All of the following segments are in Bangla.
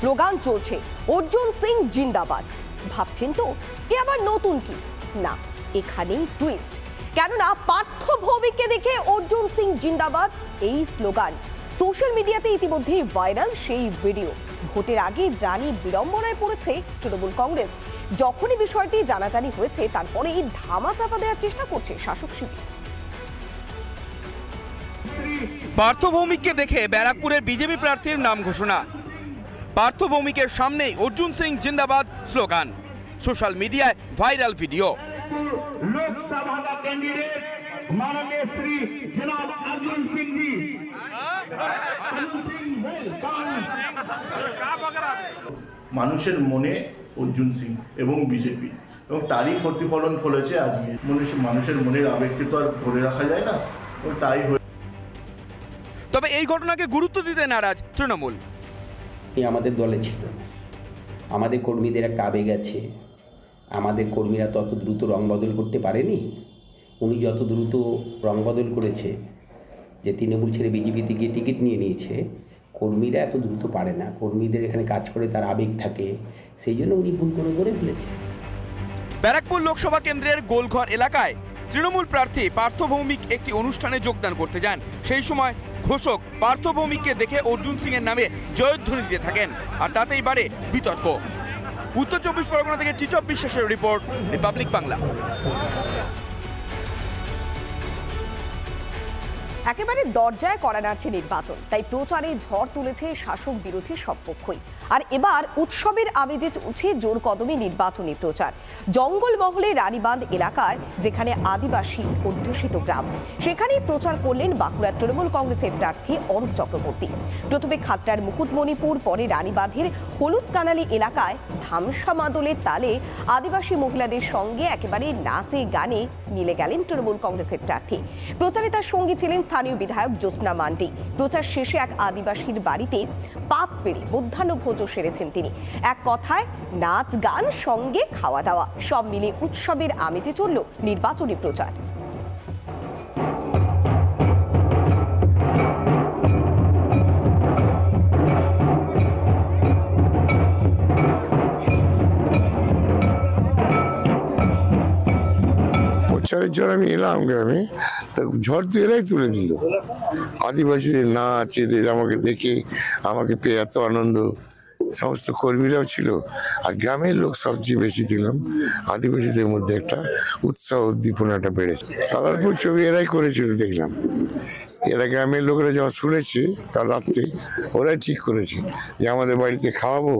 স্লোগান চলছে, অর্জুন সিং জিন্দাবাদ। ভাবছেন তো, এ আবার নতুন কি? না, এখানেই টুইস্ট কেননা পার্থ ভৌমিককে দেখে অর্জুন সিং জিন্দাবাদ, এই স্লোগান। সোশ্যাল মিডিয়াতে ইতিমধ্যেই ভাইরাল সেই ভিডিও ভোটের আগে জানি বিড়ম্বনায় পড়েছে তৃণমূল কংগ্রেস। যখনই বিষয়টি জানাজানি হয়েছে তারপরে এই ধামা চাপা দেওয়ার চেষ্টা করছে শাসক শিবির। পার্থ ভৌমিককে দেখে ব্যারাকপুরের বিজেপি প্রার্থীর নাম ঘোষণা। পার্থ ভৌমিকের সামনেই অর্জুন সিং জিন্দাবাদ স্লোগান সোশ্যাল মিডিয়ায় ভাইরাল ভিডিও लोकसभा का कैंडिडेट माननीय श्री जनाब अर्जुन सिंह जी अर्जुन सिंह वेलकम মানুষের মনে অর্জুন সিং এবং বিজেপি এবং তারই প্রতিফলন ফলেছে আজকে মানুষ মানুষের মনের আবেগকে তো আর ধরে রাখা যায় না এবং তাই হয়ে তবে এই ঘটনাকে গুরুত্ব দিতে নারাজ তৃণমূল এ আমাদের দলে ছিল। আমাদের কর্মীদের একটা আবেগ আছে। আমাদের কর্মীরা তত দ্রুত রং বদল করতে পারেনি। উনি যত দ্রুত রং বদল করেছে যে তৃণমূল ছেড়ে বিজেপিতে গিয়ে টিকিট নিয়ে নিয়েছে, কর্মীরা এত দ্রুত পারে না। কর্মীদের এখানে কাজ করে তার আবেগ থাকে। সেই জন্য উনি ভুল করে করে ফেলেছে। ব্যারাকপুর লোকসভা কেন্দ্রের গোলঘর এলাকায় তৃণমূল প্রার্থী পার্থ ভৌমিক একটি অনুষ্ঠানে যোগদান করতে যান। সেই সময় ঘোষক পার্থ ভৌমিককে দেখে অর্জুন সিং এর নামে জয়ধ্বনি দিতে থাকেন, আর তাতেই বাড়ে বিতর্ক। উত্তর চব্বিশ পরগনা থেকে টিটপ বিশ্বাসের রিপোর্ট, রিপাবলিক বাংলা। একেবারে দরজায় করা নাড়ছে নির্বাচন, তাই প্রচারে ঝড় তুলেছে শাসক বিরোধী সব পক্ষই। আর এবার উৎসবের আমেজে চলছে জোর কদমে নির্বাচনী প্রচার। জঙ্গলমহলে রানীবাঁধ এলাকার, যেখানে আদিবাসী অধ্যুষিত গ্রাম, সেখানেই প্রচার করলেন বাঁকুড়ার তৃণমূল কংগ্রেসের প্রার্থী অরূপ চক্রবর্তী। প্রথমে খাতড়ার মুকুটমণিপুর, পরে রানীবাঁধের হলুদ কানালি এলাকায় ধামসা মাদলের তালে আদিবাসী মহিলাদের সঙ্গে একেবারে নাচে গানে মিলে গেলেন তৃণমূল কংগ্রেসের প্রার্থী। প্রচারে তার সঙ্গী ছিলেন স্থানীয় বিধায়ক জ্যোৎস্না মান্ডি। প্রচার শেষে এক আদিবাসীর বাড়িতে পাপ পেরে মধ্যাহ্ন ভোজও সেরেছেন তিনি। এক কথায়, নাচ, গান, সঙ্গে খাওয়া দাওয়া, সব মিলে উৎসবের আমেজে চলল নির্বাচনী প্রচার। প্রচারের জন্য আমি এলাম গ্রামে। তা ঝড় তো এরাই তুলে দিল আদিবাসীদের নাচ, এদের আমাকে দেখে আমাকে পেয়ে এত আনন্দ। সমস্ত কর্মীরাও ছিল। আর গ্রামের লোক সবচেয়ে বেশি দিলাম আদিবাসীদের মধ্যে একটা উৎসাহ উদ্দীপনাটা বেড়েছে। কালারপুর ছবি এরাই করেছিল, দেখলাম। এরা গ্রামের লোকেরা যখন শুনেছে কাল রাত্রে ওরাই ঠিক করেছে যে আমাদের বাড়িতে খাওয়াবো,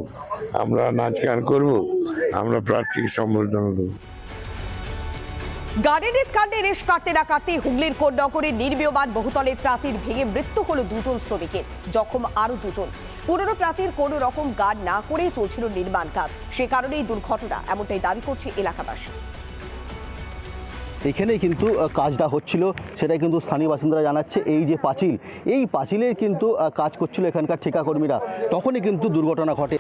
আমরা নাচ গান করব, আমরা প্রার্থীকে সম্বর্ধনা দেবো। গার্ডেনিস কাণ্ডে রেশ কাটতে না কাটতে হুগলির কোটনগরে নির্মীয়মান বহুতলের প্রাচীর ভেঙে মৃত্যু হলো দুজন শ্রমিকের, জখম আরও দুজন। পুরনো প্রাচীর কোনো রকম গার্ড না করেই চলছিল নির্মাণ কাজ। সে কারণেই দুর্ঘটনা এমনটাই দাবি করছে এলাকাবাসী। এখানেই কিন্তু কাজটা হচ্ছিল, সেটাই কিন্তু স্থানীয় বাসিন্দারা জানাচ্ছে, এই যে পাঁচিল, এই পাঁচিলের কিন্তু কাজ করছিল এখানকার ঠিকাকর্মীরা। তখনই কিন্তু দুর্ঘটনা ঘটে।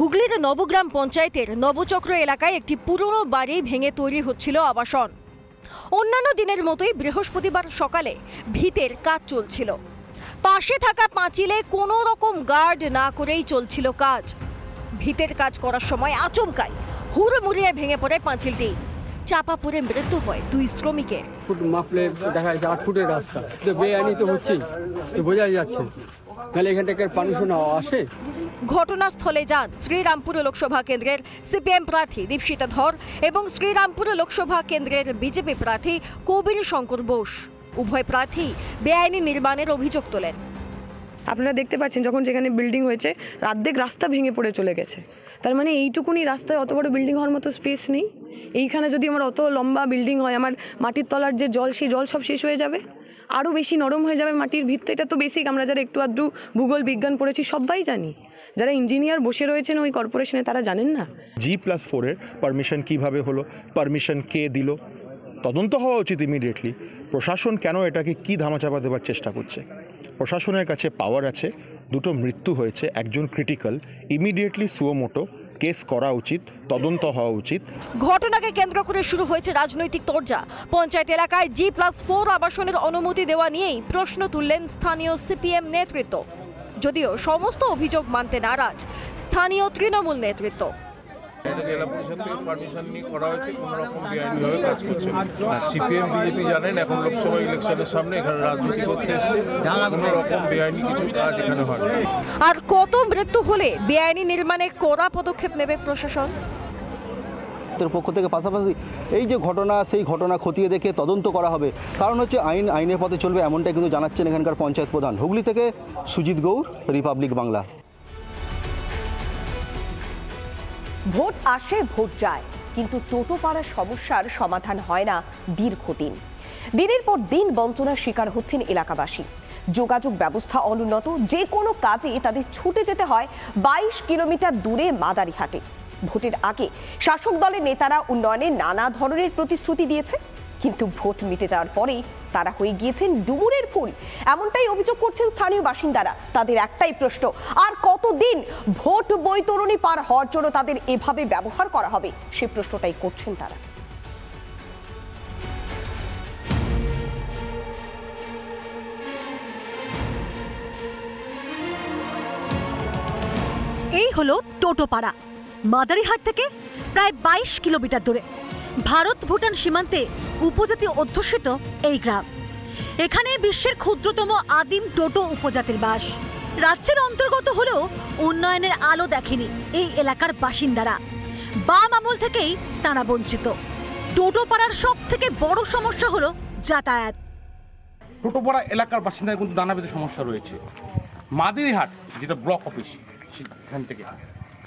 হুগলির নবগ্রাম পঞ্চায়েতের নবচক্র এলাকায় একটি পুরনো বাড়ি ভেঙে তৈরি হচ্ছিল আবাসন। অন্যান্য দিনের মতোই বৃহস্পতিবার সকালে ভিতের কাজ চলছিল। পাশে থাকা পাঁচিলে কোনো রকম গার্ড না করেই চলছিল কাজ। ভিতের কাজ করার সময় আচমকাই হুড়মুড়িয়ে ভেঙে পড়ে পাঁচিলটি। চাপা পড়ে মৃত্যু হয় দুই শ্রমিকের। ফুট মাপলে দেখা যাচ্ছে আট ফুটের রাস্তা। তো বেআইনি তো হচ্ছেই। তো বোঝাই যাচ্ছে। তাহলে এখান থেকে পারমিশন আসে? ঘটনাস্থলে যান শ্রীরামপুর লোকসভা কেন্দ্রের সিপিএম প্রার্থী দীপশিতা ধর এবং শ্রীরামপুর লোকসভা কেন্দ্রের বিজেপি প্রার্থী কবির শঙ্কর বোস। উভয় প্রার্থী বেআইনি নির্মাণের অভিযোগ তোলেন। আপনারা দেখতে পাচ্ছেন যখন যেখানে বিল্ডিং হয়েছে অর্ধেক রাস্তা ভেঙে পড়ে চলে গেছে। তার মানে এইটুকুনি রাস্তায় অত বড় বিল্ডিং হওয়ার মতো স্পেস নেই? এইখানে যদি আমার অত লম্বা বিল্ডিং হয়, আমার মাটির তলার যে জল, সেই জল সব শেষ হয়ে যাবে? আরও বেশি নরম হয়ে যাবে মাটির ভিত্ত এটা তো বেসিক আমরা যারা একটু আধটু ভূগোল, বিজ্ঞান পড়েছি, সবাই জানি। যারা ইঞ্জিনিয়ার বসে রয়েছেন ওই কর্পোরেশনে তারা জানেন না। জি প্লাস ফোরের পারমিশন কীভাবে হলো? পারমিশন কে দিল? তদন্ত হওয়া উচিত ইমিডিয়েটলি প্রশাসন কেন এটাকে কি ধামাচাপা দেওয়ার চেষ্টা করছে? প্রশাসনের কাছে পাওয়ার আছে, দুটো মৃত্যু হয়েছে, একজন ক্রিটিক্যাল ইমিডিয়েটলি সুয়োমোটো কেস করা উচিত, তদন্ত হওয়া উচিত। ঘটনাকে কেন্দ্র করে শুরু হয়েছে রাজনৈতিক তরজা পঞ্চায়েত এলাকায় জি প্লাস ফোর আবাসনের অনুমতি দেওয়া নিয়েই প্রশ্ন তুললেন স্থানীয় সিপিএম নেতৃত্ব। যদিও সমস্ত অভিযোগ মানতে নারাজ, স্থানীয় তৃণমূল নেতৃত্ব। জেলা পরিষদ থেকে পারমিশন নিয়ে করা হয়েছে কোনো রকম বেআইনিভাবে কাজ করছে আর সিপিএম বিজেপি জানেন এখন লোকসভা ইলেকশনের সামনে এখানে রাজনীতি করতে এসছে কোনো রকম বেআইনি কিছু কাজ এখানে হয় আর কত মৃত্যু হলে বেআইনি নির্মাণে কড়া পদক্ষেপ নেবে প্রশাসন? এর পক্ষ থেকে পাশাপাশি এই যে ঘটনা সেই ঘটনা খতিয়ে দেখে তদন্ত করা হবে। কারণ হচ্ছে আইন আইনের পথে চলবে এমনটাই কিন্তু জানাচ্ছেন এখানকার পঞ্চায়েত প্রধান। হুগলি থেকে সুজিত গৌর রিপাবলিক বাংলা। ভোট আসে, ভোট যায়। কিন্তু টোটো পাড়া সমস্যার সমাধান হয় না দীর্ঘদিন। দিনের পর দিন বঞ্চনার শিকার হচ্ছেন এলাকাবাসী। যোগাযোগ ব্যবস্থা অনুন্নত, যে কোনো কাজে তাদের ছুটে যেতে হয় বাইশ কিলোমিটার দূরে মাদারিহাটে। ভোটের আগে শাসক দলের নেতারা উন্নয়নে নানা ধরনের প্রতিশ্রুতি দিয়েছে কিন্তু ভোট মিটে যাওয়ার পরেই তারা হয়ে গিয়েছেন ডুমুরের ফুল। এমনটাই অভিযোগ করছেন স্থানীয় বাসিন্দারা। তাদের একটাই প্রশ্ন, আর কতদিন ভোট বৈতরণী পার হওয়ার জন্য তাদের এভাবে ব্যবহার করা হবে? সে প্রশ্নটাই করছেন তারা। এই হলো টোটোপাড়া। মাদারিহাট থেকে প্রায় বাইশ কিলোমিটার দূরে। ভারত ভুটান সীমান্তে উপজাতি অধ্যুষিত এই গ্রাম। এখানে বিশ্বের ক্ষুদ্রতম আদিম টোটো উপজাতির বাস। রাজ্যের অন্তর্গত হলেও উন্নয়নের আলো দেখেনি এই এলাকার বাসিন্দারা। বাম আমল থেকেই তারা বঞ্চিত। টোটোপাড়ার সব থেকে বড় সমস্যা হলো যাতায়াত। টোটোপাড়া এলাকার বাসিন্দার কিন্তু নানাবিধ সমস্যা রয়েছে। মাদিরিহাট, যেটা ব্লক অফিস, সেখান থেকে।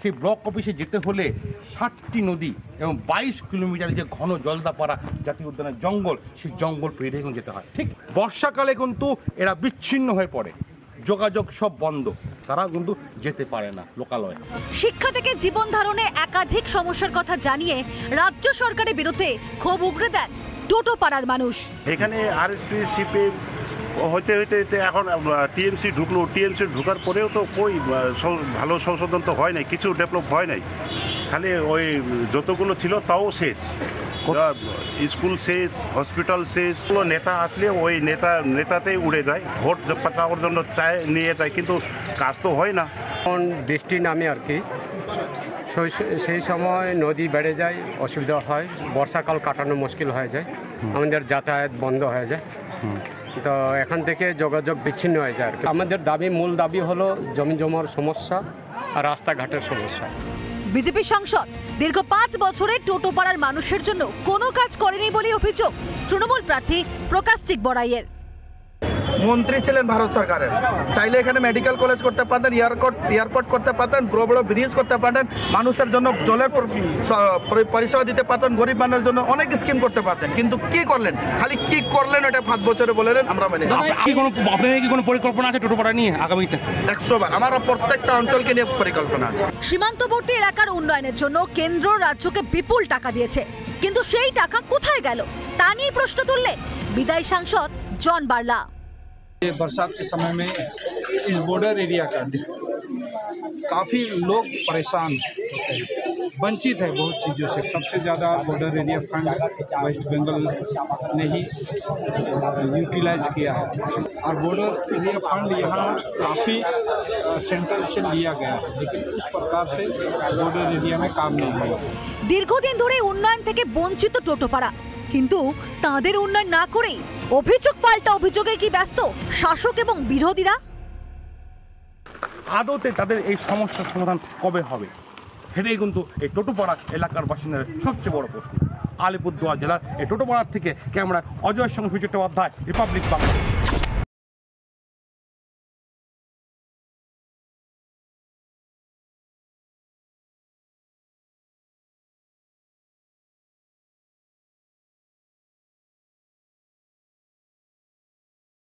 সেই ব্লক অফিসে যেতে হলে ষাটটি নদী এবং বাইশ কিলোমিটার যে ঘন জলদাপাড়া জাতীয় উদ্যানের জঙ্গল সেই জঙ্গল পেরিয়ে কিন্তু যেতে হয়। ঠিক বর্ষাকালে কিন্তু এরা বিচ্ছিন্ন হয়ে পড়ে। যোগাযোগ সব বন্ধ। তারা কিন্তু যেতে পারে না লোকালয়ে। শিক্ষা থেকে জীবন ধারণে একাধিক সমস্যার কথা জানিয়ে রাজ্য সরকারের বিরুদ্ধে ক্ষোভ উগড়ে দেন টোটো পাড়ার মানুষ। এখানে আরএসপি সিপি হইতে হইতে হইতে এখন টিএমসি ঢুকলো। টিএমসি ঢুকার পরেও তো কই ভালো সংশোধন তো হয় নাই কিছু ডেভেলপ হয় নাই। খালি ওই যতগুলো ছিল তাও শেষ। স্কুল শেষ হসপিটাল শেষ নেতা আসলে ওই নেতা নেতাতেই উড়ে যায়। ভোট পাওয়ার জন্য চায় নিয়ে যায় কিন্তু কাজ তো হয় না। এখন বৃষ্টি নামে আর কি। সেই সময় নদী বেড়ে যায় অসুবিধা হয়। বর্ষাকাল কাটানো মুশকিল হয়ে যায়। আমাদের যাতায়াত বন্ধ হয়ে যায়। তো এখান থেকে যোগাযোগ বিচ্ছিন্ন হয়ে যায় আর আমাদের দাবি, মূল দাবি হলো জমি জমার সমস্যা আর রাস্তাঘাটের সমস্যা। বিজেপি সাংসদ দীর্ঘ পাঁচ বছরে টোটো পাড়ার মানুষের জন্য কোনো কাজ করেনি বলে অভিযোগ। তৃণমূল প্রার্থী প্রকাশ চিকবড়াইয়ের মন্ত্রী ছিলেন ভারত সরকারের। চাইলে এখানে মেডিকেল কলেজ করতে পারতেন এয়ারপোর্ট এয়ারপোর্ট করতে পারতেন বড় বড় ব্রিজ করতে পারতেন মানুষের জন্য জলের পরিষেবা দিতে পারতেন গরিব মানুষের জন্য অনেক স্কিম করতে পারতেন। কিন্তু কি করলেন? খালি কি করলেন ওটা পাঁচ বছরে বলেন আমরা মেনে। কি কোনো আপনাদের কি কোনো পরিকল্পনা আছে টোটোপাড়া নিয়ে আগামীতে? একশো বার। আমার প্রত্যেকটা অঞ্চলকে নিয়ে পরিকল্পনা আছে। সীমান্তবর্তী এলাকার উন্নয়নের জন্য কেন্দ্র রাজ্যকে বিপুল টাকা দিয়েছে। কিন্তু সেই টাকা কোথায় গেল? তা নিয়ে প্রশ্ন তুললেন বিদায়ী সাংসদ জন বার্লা। बरसात के समय में इस बॉर्डर एरिया का काफ़ी लोग परेशान होते हैं वंचित है बहुत चीज़ों से सबसे ज़्यादा border area fund West Bengal ने ही यूटिलाइज किया है और बॉर्डर एरिया फंड यहाँ काफ़ी सेंट्रल से लिया गया है लेकिन उस प्रकार से बॉर्डर एरिया में काम नहीं हुआ দীর্ঘদিন ধরে উন্নয়ন থেকে বঞ্চিত টোটোপাড়া কিন্তু তাদের উন্নয়ন না করেই অভিযোগ পাল্টা অভিযোগে কি ব্যস্ত শাসক এবং বিরোধীরা? আদতে তাদের এই সমস্যার সমাধান কবে হবে? সেটাই কিন্তু এই টোটোপাড়া এলাকার বাসিন্দাদের সবচেয়ে বড় প্রশ্ন। আলিপুরদুয়ার জেলার এই টোটোপাড়ার থেকে ক্যামেরা অজয় সঙ্গে সুচিত্র অধ্যায় রিপাবলিক বাংলা